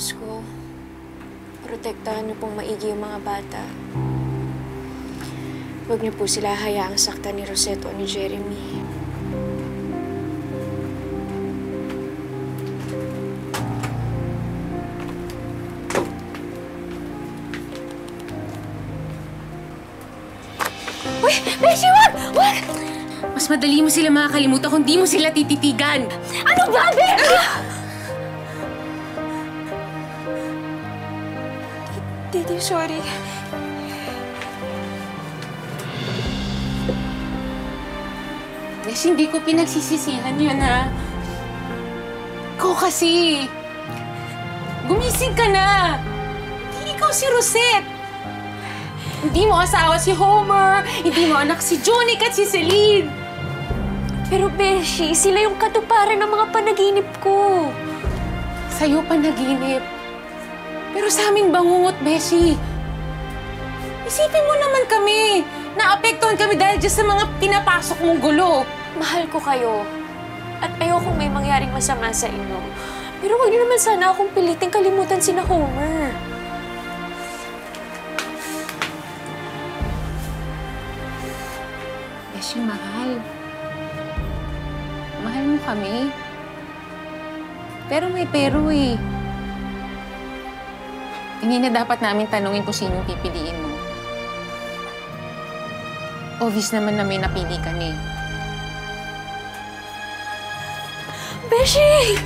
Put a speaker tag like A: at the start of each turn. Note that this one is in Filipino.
A: Diyos ko, protektahan niyo pong maigi yung mga bata. Huwag niyo po sila hayaang saktan ni Rosette o ni Jeremy.
B: Uy! Beshi, wag! Wag!
C: Mas madali mo sila makakalimutan kung di mo sila tititigan.
B: Ano ba, Beshi?
A: Daddy, sorry.
C: Yes, hindi ko pinagsisisihan yun, ha? Ikaw kasi. Gumising ka na. Hindi ikaw si Rosette. Hindi mo asawa si Homer. Hindi mo anak si Jonik at si Celine.
B: Pero, Beshi, sila yung katuparan ng mga panaginip ko.
C: Sa'yo pa naginip. Pero sa amin bangungot, Beshi. Isipin mo naman kami. Naapektuhan kami dahil dyan sa mga pinapasok mong gulo.
A: Mahal ko kayo. At ayokong may mangyaring masama sa inyo. Pero huwag niyo naman sana akong piliting kalimutan si na Homer.
C: Beshi, mahal. Mahal mo kami. Pero may pero eh. Hindi na dapat namin tanungin kung sinong pipiliin mo. Obvious naman na may napili ka na eh.
B: Beshi!